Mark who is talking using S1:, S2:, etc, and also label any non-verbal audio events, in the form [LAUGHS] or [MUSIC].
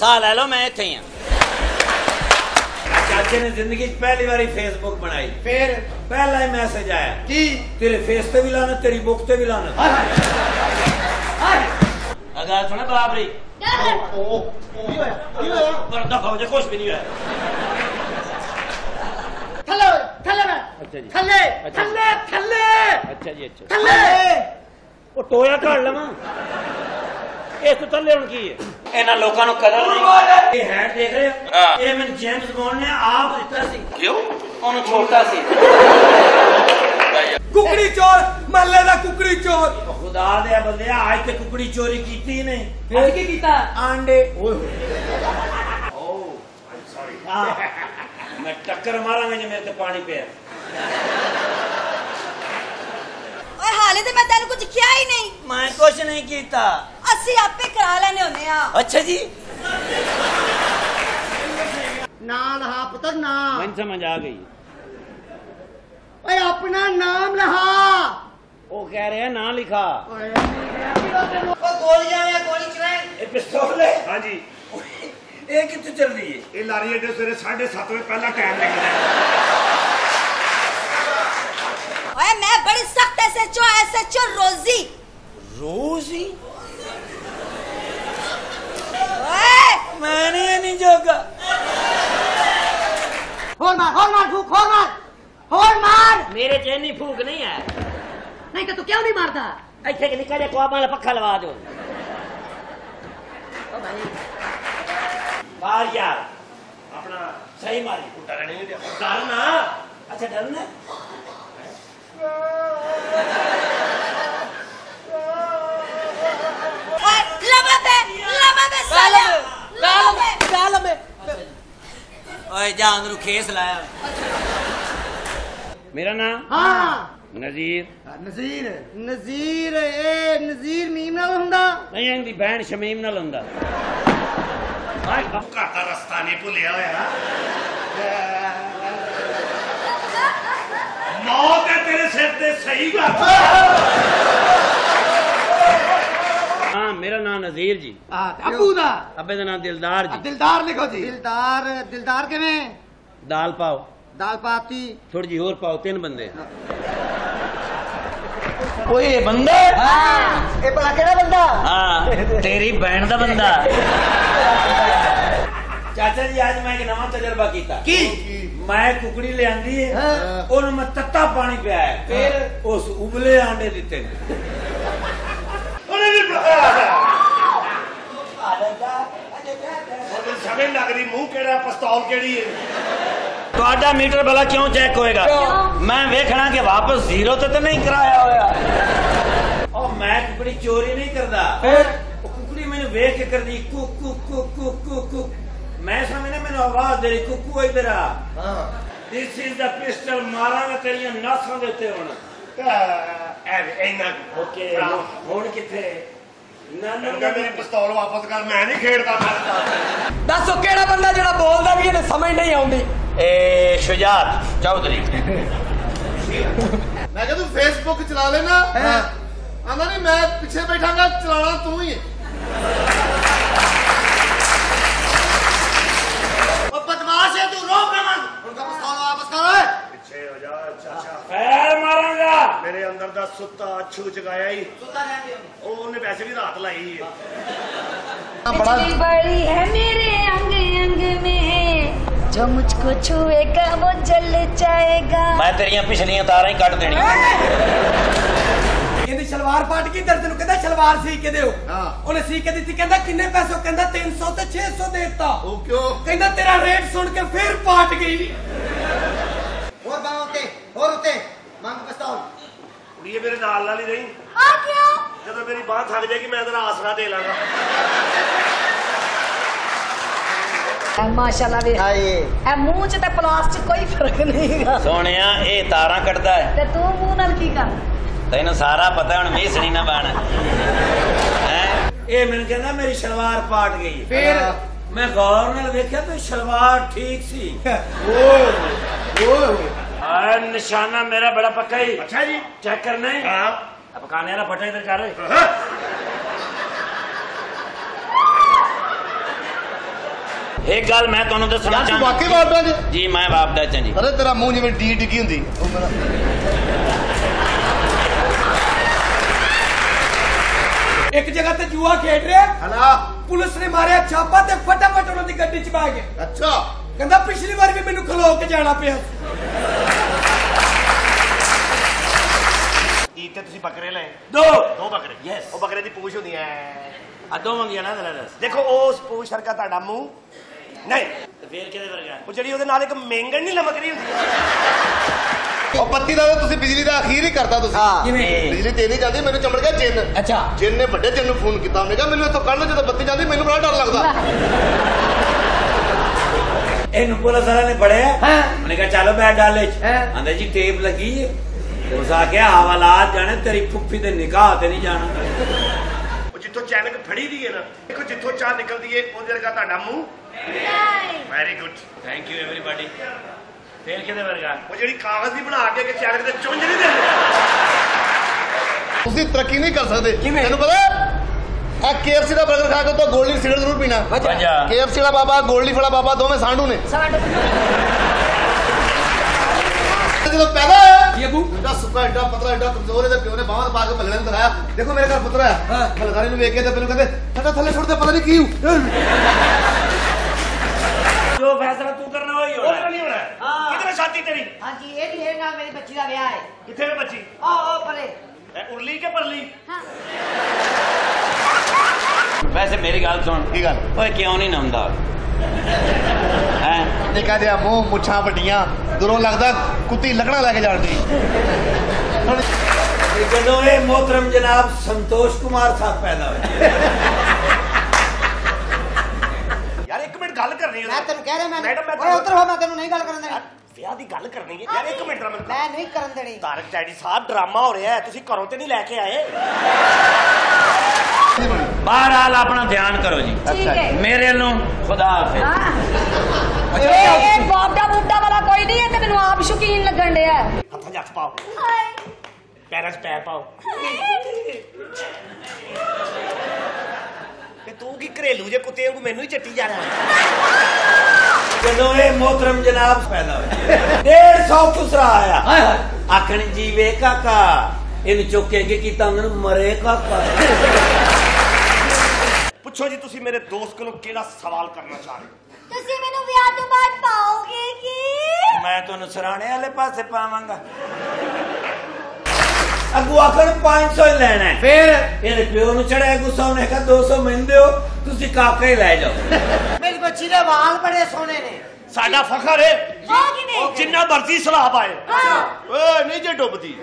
S1: साल
S2: मैं
S1: इत्थे ही चाचे ने ज़िंदगी पहली बार फेसबुक बनाई फिर
S3: पहला ही मैसेज
S2: आया कि तेरे फेस पे
S3: भी लाना तेरी बुक पे भी लाना
S2: अगर सुना बराबरी कुछ
S3: भी नहीं
S2: होया
S3: थले थले
S2: थले थले
S3: अच्छा जी अच्छा
S2: थले
S3: वो टोया काट लवा ਇਸ ਤੋਂ ਥੱਲੇ ਹੁਣ ਕੀ ਹੈ? ਇਹਨਾਂ ਲੋਕਾਂ ਨੂੰ ਕਦਰ ਨਹੀਂ
S1: ਇਹ ਹੈਡ ਦੇਖ ਰਹੇ ਹੋ। ਇਹ ਮੈਨੂੰ ਜੇਮਸ ਬੌਂਡ ਨੇ ਆਪ ਦਿੱਤਾ ਸੀ।
S3: ਕਿਉਂ? ਉਹਨੂੰ ਛੋਟਾ ਸੀ।
S2: ਕੁਕੜੀ ਚੋਰ ਮਹੱਲੇ ਦਾ ਕੁਕੜੀ ਚੋਰ।
S1: ਖੁਦਾ ਦੇ ਬੰਦਿਆ ਅੱਜ ਤੇ ਕੁਕੜੀ ਚੋਰੀ ਕੀਤੀ ਨਹੀਂ
S2: ਅੱਜ ਕੀ ਕੀਤਾ?
S1: ਆਂਡੇ। ਓਏ ਓ ਸੌਰੀ ਹਾਂ। ਮੈਂ ਟੱਕਰ ਮਾਰਾਂਗਾ ਜੇ ਮੇਰੇ ਤੇ ਪਾਣੀ ਪਿਆ।
S4: ਓਏ ਹਾਲੇ ਤੇ ਮੈਂ ਤੈਨੂੰ ਕੁਝ ਕਿਹਾ ਹੀ ਨਹੀਂ।
S1: ਮੈਂ ਕੁਛ ਨਹੀਂ ਕੀਤਾ।
S4: ਅਸੀਂ ਆਪੇ ਕਰਾ ਲੈਨੇ ਹੁੰਦੇ ਆ
S1: ਅੱਛਾ ਜੀ
S2: ਨਾਂ ਲਹਾ ਪੁੱਤਰ ਨਾਂ
S3: ਮੈਨੂੰ ਸਮਝ ਆ ਗਈ
S2: ਓਏ ਆਪਣਾ ਨਾਮ ਲਹਾ
S3: ਉਹ ਕਹਿ ਰਿਹਾ ਨਾ ਲਿਖਾ
S2: ਓਏ
S4: ਉਹ ਗੋਲੀਆਂ ਆ ਗੋਲੀ ਚਲਾਏ
S1: ਇਹ ਪਿਸਤੌਲ ਹੈ
S5: ਹਾਂਜੀ
S1: ਇਹ ਕਿੱਥੇ ਚੱਲਦੀ ਹੈ
S5: ਇਹ ਲਾਰੀ ਅੱਡੇ ਸਵੇਰੇ 7:30 ਵਜੇ ਪਹਿਲਾ ਟਾਈਮ ਲੱਗਦਾ
S4: ਓਏ ਮੈਂ ਬੜੀ ਸਖਤ ਐਸਐਚਓ ਐਸਐਚਓ ਰੋਜ਼ੀ
S1: ਰੋਜ਼ੀ
S3: એની ફૂંક નહીં આ નહીં કે
S2: તું કેમ નહીં મારતા અહીંથી કે
S3: નીકળે કોબાને પખા લવા દો બાર યાર આપણા સહી
S1: મારી ઉતારે
S5: નહીં
S1: ઉતારે ના
S5: અચ્છા ડર ને
S1: ओए जा अंदरू
S4: खेस लाया ਬੇ ਲਮਾ ਬੇ ਸਾਲਾ ਲਮਾ ਬੇ
S2: ਚੱਲ ਮੈਂ
S1: ਓਏ ਜਾ ਅੰਦਰੂ ਖੇਸ ਲਾਇਆ
S3: ਮੇਰਾ ਨਾਮ
S2: ਹਾਂ
S3: ਨਜ਼ੀਰ
S2: ਨਜ਼ੀਰ ਨਜ਼ੀਰ ਇਹ ਨਜ਼ੀਰ ਮੀਮ ਨਾਲ ਹੁੰਦਾ
S3: ਨਹੀਂ ਇਹਦੀ ਬਹਿਣ ਸ਼ਮੀਮ ਨਾਲ ਹੁੰਦਾ
S5: ਘਰ ਦਾ ਰਸਤਾ ਨਹੀਂ ਭੁੱਲਿਆ ਹੋਇਆ ਮੌਤ ਹੈ ਤੇਰੇ ਸਿਰ ਤੇ ਸਹੀ ਗੱਲ
S3: ਹਾਂ ਮੇਰਾ ਨਾਮ ਨਜ਼ੀਰ ਜੀ
S2: ਆ ਅੱਬੂ ਦਾ
S3: ਅੱਬੇ ਦਾ ਨਾਮ ਦਿਲਦਾਰ
S2: ਆ,
S3: ਜੀ
S2: ਦਿਲਦਾਰ ਲਿਖੋ ਜੀ ਦਿਲਦਾਰ ਦਿਲਦਾਰ ਕਿਵੇਂ
S3: ਦਾਲ ਪਾਓ
S2: दाल पाती।
S3: थोड़ी जी और पाओ तीन
S1: बंदे। कोई ये बड़ा बंदा। हाँ। तेरी बहन
S2: का
S1: बंदा। चाचा जी आज
S2: मैं
S1: एक नवा तजर्बा किया मैं कुकड़ी ले आंदी है। और मैं
S5: तत्ता पानी पिया है। फिर उस उबले आंडे दिते अरे लग पस्तौल
S3: ਤੁਹਾਡਾ ਮੀਟਰ ਭਲਾ ਕਿਉਂ ਚੈੱਕ ਹੋਏਗਾ? ਮੈਂ ਵੇਖਣਾ ਕਿ ਵਾਪਸ ਜ਼ੀਰੋ ਤੇ ਤਾਂ ਨਹੀਂ ਕਰਾਇਆ ਹੋਇਆ।
S1: ਉਹ ਮੈਂ ਕੁਕੜੀ ਚੋਰੀ ਨਹੀਂ ਕਰਦਾ। ਉਹ ਕੁਕੜੀ ਮੈਨੂੰ ਵੇਖ ਕੇ ਕਰਦੀ ਕੁ ਕੁ ਕੁ ਕੁ ਕੁ ਕੁ। ਮੈਂ ਸਮਝਣਾ ਮੈਨੂੰ ਆਵਾਜ਼ ਦੇ ਰਹੀ ਕੁਕੂ ਇਧਰ ਆ।
S2: ਹਾਂ।
S1: ਦਿਸ ਇਜ਼ ਦਾ ਪਿਸਟਲ ਮਾਰਾਂਗਾ ਤੇਰੀਆਂ ਨਾਸਾਂ ਦੇ ਉੱਤੇ ਹੁਣ।
S5: ਐ ਇੰਨਾ
S1: ਓਕੇ। ਹੁਣ ਕਿੱਥੇ? ਨਾ ਨਾ
S5: ਮੇਰੀ ਪਿਸਤੌਲ ਵਾਪਸ ਕਰ ਮੈਂ ਨਹੀਂ ਖੇਡਦਾ। ਫਿਰ
S2: ਦੱਸੋ ਕਿਹੜਾ ਬੰਦਾ ਜਿਹੜਾ ਬੋਲਦਾ ਵੀ ਇਹਨੇ ਸਮਝ ਨਹੀਂ ਆਉਂਦੀ?
S6: शुजात चौधरी [LAUGHS] मैं फेसबुक चला लेना। हाँ। मैं पीछे चलाना तू ही। बदमाश है
S5: तू रोक ना उनका
S1: वापस पीछे
S5: हो जा चाचा मारूँगा मेरे अंदर दा
S6: सुत्ता अच्छू
S5: जगाया ही। सुत्ता उन्हें भी रात लाई
S4: है। बड़ी है मेरे अंगे अंगे में। जो मुझको छुएगा वो जल जाएगा
S3: ਮੈਂ ਤੇਰੀਆਂ ਪਿਛਲੀਆਂ ਤਾਰਾਂ ਹੀ ਕੱਟ ਦੇਣੀਆਂ
S2: ਕਹਿੰਦੀ ਸ਼ਲਵਾਰ ਪਾਟ ਕੀ ਦਰਦ ਨੂੰ ਕਹਿੰਦਾ ਸ਼ਲਵਾਰ ਸੀ ਕੇ ਦਿਓ
S6: ਹਾਂ।
S2: ਉਹਨੇ ਸੀ ਕੇ ਦਿੱਤੀ ਕਹਿੰਦਾ ਕਿੰਨੇ ਪੈਸੇ ਉਹ ਕਹਿੰਦਾ 300 ਤੇ 600 ਦੇ ਦਿੱਤਾ
S6: ਉਹ ਕਿਉਂ
S2: ਕਹਿੰਦਾ ਤੇਰਾ ਰੇਟ ਸੁਣ ਕੇ ਫਿਰ ਪਾਟ ਗਈ
S6: ਹੋਰ ਬਾਹਾਂ ਉੱਤੇ ਹੋਰ ਉੱਤੇ ਮੰਗ ਪਿਸਤੌਲ
S5: ਕੁੜੀਏ ਮੇਰੇ ਨਾਲ ਨਾਲ ਹੀ ਰਹੀ
S4: आ क्यों
S5: ਜਦੋਂ ਮੇਰੀ ਬਾਹ ਥੱਕ ਜਾਏਗੀ ਮੈਂ ਤੇਰਾ ਆਸਰਾ ਦੇ ਲਾਂਗਾ
S4: ਮਾਸ਼ਾਅੱਲਾ ਵੇ
S2: ਹਾਏ
S4: ਇਹ ਮੂੰਹ 'ਚ ਤੇ ਪਲਾਸਟਿਕ ਕੋਈ ਫਰਕ ਨਹੀਂ ਗਾ
S3: ਸੋਹਣਿਆ ਇਹ ਤਾਰਾਂ ਕੱਢਦਾ ਹੈ
S4: ਤੇ ਤੂੰ ਮੂੰਹ ਨਾਲ ਕੀ ਕਰ
S3: ਤੈਨੂੰ ਸਾਰਾ ਪਤਾ ਹੁਣ ਮੀਸਣੀ ਨਾ ਬਣ ਹੈ
S1: ਇਹ ਮੈਨੂੰ ਕਹਿੰਦਾ ਮੇਰੀ ਸ਼ਲਵਾਰ ਪਾਟ ਗਈ
S2: ਫਿਰ
S1: ਮੈਂ ਗੌਰ ਨਾਲ ਵੇਖਿਆ ਤੇ ਸ਼ਲਵਾਰ ਠੀਕ ਸੀ ਓਏ ਓਏ
S3: ਆ ਨਿਸ਼ਾਨਾ ਮੇਰਾ ਬੜਾ ਪੱਕਾ ਹੀ
S5: ਅੱਛਾ ਜੀ
S3: ਚੈੱਕ ਕਰਨਾ ਹੈ
S5: ਹਾਂ
S3: ਪਕਾਣੇ ਵਾਲਾ ਬਟਨ ਇਧਰ
S5: ਕਰ
S3: ਇੱਕ ਗੱਲ ਮੈਂ ਤੁਹਾਨੂੰ ਦੱਸਣਾ ਚਾਹੁੰਦਾ।
S6: ਵਾਕਈ ਬਾਪਦਾ ਜੀ?
S3: ਜੀ ਮੈਂ ਬਾਪ ਦਾ ਚਾਂ ਜੀ
S6: ਅਰੇ ਤੇਰਾ ਮੂੰਹ ਜਿਵੇਂ ਡੀ ਡਿੱਗੀ ਹੁੰਦੀ। ਉਹ ਮੇਰਾ
S7: ਇੱਕ ਜਗ੍ਹਾ ਤੇ ਜੂਆ ਖੇਡ ਰਿਹਾ।
S6: ਹਲਾ।
S7: ਪੁਲਿਸ ਨੇ ਮਾਰਿਆ ਛਾਪਾ ਤੇ ਫਟਾਫਟ ਉਹਨਾਂ ਦੀ ਗੱਡੀ ਚ ਪਾ ਕੇ
S6: ਅੱਛਾ।
S7: ਕਹਿੰਦਾ ਪਿਛਲੀ ਵਾਰ ਵੀ ਮੈਨੂੰ ਖਲੋ ਕੇ ਜਾਣਾ ਪਿਆ।
S5: ਈਦ ਤੇ ਤੁਸੀਂ ਬੱਕਰੇ ਲਏ?
S3: ਦੋ।
S5: ਦੋ ਬੱਕਰੇ?
S3: Yes.
S5: ਉਹ ਬੱਕਰੇ ਦੀ ਪੂਛ ਹੁੰਦੀ ਐ।
S3: ਆ ਦੋ ਮੰਗੀਆਂ ਨਾ ਦਲਾ ਦੱਸ।
S5: ਦੇਖੋ ਉਸ ਪੂਛ ਵਰਗਾ ਤੁਹਾਡਾ ਮੂੰਹ ਨਹੀਂ
S3: ਤੇ ਫੇਰ ਕਿਹਦੇ ਵਰਗਾ
S5: ਉਹ ਜਿਹੜੀ ਉਹਦੇ ਨਾਲ ਇੱਕ ਮੇਂਗਣ ਨਹੀਂ ਲਮਕਦੀ ਹੁੰਦੀ
S6: ਉਹ ਬੱਤੀ ਦਾ ਤਾਂ ਤੁਸੀਂ ਬਿਜਲੀ ਦਾ ਅਖੀਰ ਹੀ ਕਰਤਾ ਤੁਸੀਂ
S7: ਕਿਵੇਂ
S6: ਬਿਜਲੀ ਤੇ ਨਹੀਂ ਜਾਂਦੀ ਮੈਨੂੰ ਚਮੜ ਗਿਆ ਜਿੰਨ
S7: ਅੱਛਾ
S6: ਜਿੰਨ ਨੇ ਵੱਡੇ ਜਿੰਨ ਨੂੰ ਫੋਨ ਕੀਤਾ ਉਹਨੇ ਕਿਹਾ ਮੈਨੂੰ ਇੱਥੋਂ ਕੱਢ ਲਓ ਜਦੋਂ ਬੱਤੀ ਜਾਂਦੀ ਮੈਨੂੰ ਬੜਾ ਡਰ ਲੱਗਦਾ
S1: ਇਹਨੂੰ ਪੁਲਿਸ ਵਾਲਿਆਂ ਨੇ ਫੜਿਆ
S7: ਹਾਂ।
S1: ਉਹਨੇ ਕਿਹਾ ਚਲੋ ਬੈਠ ਡਾਲੇ ਚ
S7: ਹਾਂ।
S1: ਆਂਦੇ ਜੀ ਟੇਪ ਲੱਗੀ ਏ ਉਸ ਆ ਕੇ ਹਵਾਲਾਤ ਜਾਣੇ ਤੇਰੀ ਫੁੱਫੀ ਦੇ ਨਿਕਾਹ ਤੇ ਨਹੀਂ ਜਾਣਾ
S5: ਉਹ ਜਿੱਥੋਂ ਚੈਨਕ ਫੜੀ ਦੀ ਹੈ ਨਾ ਦੇਖੋ ਜਿੱਥੋਂ ਚਾਹ ਨਿਕਲਦੀ ਏ ਉਹਦੇ ਵਰਗਾ ਤੁਹਾਡਾ ਮੂੰਹ very good
S3: thank you everybody ਫੇਰ ਕਿਹਦੇ ਵਰਗਾ
S5: ਉਹ ਜਿਹੜੀ ਕਾਗਜ਼ ਦੀ ਬਣਾ ਕੇ ਕਿ ਚਾਰ ਕਿਤੇ ਚੁੰਝ ਨਹੀਂ ਦਿੰਦੇ
S6: ਤੁਸੀਂ ਤਰੱਕੀ ਨਹੀਂ ਕਰ ਸਕਦੇ ਤੈਨੂੰ ਪਤਾ ਆ KFC ਦਾ 버ਗਰ ਖਾ ਕੇ ਤਾਂ 골ਡੀ ਸਿਗਰਟ ਜ਼ਰੂਰ ਪੀਣਾ KFC ਦਾ ਬਾਬਾ 골ਡੀ ਫੜਾ ਬਾਬਾ ਦੋਵੇਂ ਸਾਂਢੂ ਨੇ ਸਾਂਢੂ ਜਦੋਂ ਪੈਦਾ ਹੋਇਆ
S7: ਇਹ ਬੂ
S6: ਦਾ ਸੁੱਕਾ ਐਡਾ ਪਤਲਾ ਐਡਾ ਕਮਜ਼ੋਰ ਇਹਦੇ ਪਿਓ ਨੇ ਬਾਹਾਂ ਪਾ ਕੇ ਭਗੜੇ ਨੂੰ ਦਿਖਾਇਆ ਦੇਖੋ ਮੇਰੇ ਘਰ ਪੁੱਤਰ
S7: ਆ
S6: ਭਲਗਾਰੀ ਨੂੰ ਵੇਖ ਕੇ ਤੇ ਮੈਨੂੰ ਕਹਿੰਦੇ ਸਾਡਾ ਥੱਲੇ ਛੁੱਟਦੇ ਪਤਾ ਨਹੀਂ ਕੀ ਹੂ
S1: ਜੋ ਫੈਸਲਾ ਤੂੰ ਕਰਨਾ ਹੋਈ
S5: ਉਹ
S1: ਹੋਣਾ
S5: ਨਹੀਂ ਹੋਣਾ ਕਿਹਦੇ ਨਾਲ ਸ਼ਾਦੀ ਤੇਰੀ
S2: ਹਾਂਜੀ ਇਹ ਵੀ ਹੈ ਨਾਲ ਮੇਰੀ ਬੱਚੀ ਦਾ ਵਿਆਹ ਹੈ
S5: ਕਿੱਥੇ ਵੇ ਬੱਚੀ
S2: ਆ ਆ ਪਰੇ
S5: ਇਹ ਉਰਲੀ ਕੇ ਪਰਲੀ
S3: ਵੈਸੇ ਮੇਰੀ ਗੱਲ ਸੁਣ
S6: ਕੀ ਗੱਲ
S3: ਓਏ ਕਿਉਂ ਨਹੀਂ ਨਮਦਾ ਹੈ
S6: ਨਿੱਕਾ ਜਿਹਾ ਮੂੰਹ ਮੁੱਛਾਂ ਵੱਡੀਆਂ ਦੂਰੋਂ ਲੱਗਦਾ ਕੁੱਤੀ ਲੱਕੜਾਂ ਲੈ ਕੇ ਜਾਣਦੀ
S1: ਤੇ ਜਦੋਂ ਇਹ ਮੋਹਤਰਮ ਜਨਾਬ ਸੰਤੋਸ਼ ਕੁਮਾਰ ਸਾਹਿਬ ਪੈਦਾ ਹੋਏ
S5: ਗੱਲ ਕਰਨੀ
S2: ਮੈਂ ਤੈਨੂੰ ਕਹਿ ਰਿਹਾ ਮੈਂ
S5: ਮੈਡਮ ਮੈਂ
S2: ਓਏ ਉਧਰ ਹੋ ਮੈਂ ਤੈਨੂੰ ਨਹੀਂ ਗੱਲ ਕਰਨ ਦੇਣੀ।
S5: ਵਿਆਹ ਦੀ ਗੱਲ ਕਰਨੀ ਹੈ ਯਾਰ ਇੱਕ ਮਿੰਟ ਰਮਨ
S2: ਮੈਂ ਨਹੀਂ ਕਰਨ ਦੇਣੀ।
S5: ਤਾਰਕ ਡੈਡੀ ਸਾਹਿਬ ਡਰਾਮਾ ਹੋ ਰਿਹਾ ਹੈ ਤੁਸੀਂ ਘਰੋਂ ਤੇ ਨਹੀਂ ਲੈ ਕੇ ਆਏ।
S3: ਬਹਰਹਾਲ ਆਪਣਾ ਧਿਆਨ ਕਰੋ ਜੀ।
S4: ਠੀਕ ਹੈ।
S3: ਮੇਰੇ ਨੂੰ ਖੁਦਾ ਹਾਫਿਜ਼।
S4: ਇਹ ਇਹ ਬਾਬਦਾ ਬੁੱਢਾ ਵਾਲਾ ਕੋਈ ਨਹੀਂ ਹੈ ਤੇ ਮੈਨੂੰ ਆਪ ਸ਼ੌਕੀਨ ਲੱਗਣ ਡਿਆ। ਹੈ।
S5: ਹੱਥਾਂ 'ਚ ਪਾਓ।
S4: ਹਾਏ।
S5: ਪੈਰਾਂ 'ਚ ਪੈਰ ਪਾਓ। ਘਰੇਲੂ ਜੇ ਕੁੱਤੇ ਵਾਂਗੂ ਮੈਨੂੰ ਹੀ ਚੱਟੀ ਜਾ ਰਿਹਾ
S1: ਜਦੋਂ ਇਹ ਮੋਹਤਰਮ ਜਨਾਬ ਪੈਦਾ ਹੋਏ 150 ਖੁਸਰਾ ਆਇਆ
S7: ਹਾਏ ਹਾਏ
S1: ਆਖਣ ਜੀਵੇ ਕਾਕਾ ਇਹਨੂੰ ਚੁੱਕ ਕੇ ਅੱਗੇ ਕੀਤਾ ਉਹਨਾਂ ਨੂੰ ਮਰੇ ਕਾਕਾ
S5: ਪੁੱਛੋ ਜੀ ਤੁਸੀਂ ਮੇਰੇ ਦੋਸਤ ਕੋਲੋਂ ਕਿਹੜਾ ਸਵਾਲ ਕਰਨਾ ਚਾਹ ਰਹੇ ਹੋ
S4: ਤੁਸੀਂ ਮੈਨੂੰ ਵਿਆਹ ਤੋਂ ਬਾਅਦ ਪਾਓਗੇ ਕੀ
S1: ਮੈਂ ਤੁਹਾਨੂੰ ਸਰਾਣੇ ਵਾਲੇ ਪਾਸੇ ਪਾਵਾਂਗਾ ਅੱਗੂ ਆਖਣ 500 ਹੀ ਲੈਣਾ ਹੈ।
S7: ਫੇਰ?
S1: ਇਹਦੇ ਪਿਓ ਨੂੰ ਚੜਿਆ ਗੁੱਸਾ ਉਹਨੇ ਕਿਹਾ 200 ਮੈਨੂੰ ਦਿਓ ਤੁਸੀਂ ਕਾਕਾ ਹੀ ਲੈ ਜਾਓ।
S2: ਮੇਰੀ ਬੱਚੀ ਦੇ ਵਾਲ ਬੜੇ ਸੋਹਣੇ ਨੇ।
S5: ਸਾਡਾ ਫਖਰ ਹੈ
S4: ਉਹ ਕਿਵੇਂ?
S5: ਜਿੰਨਾ ਮਰਜ਼ੀ ਸਲਾਹ ਪਾਏ। ਓਏ ਨਹੀਂ ਜੇ ਡੁੱਬਦੀ।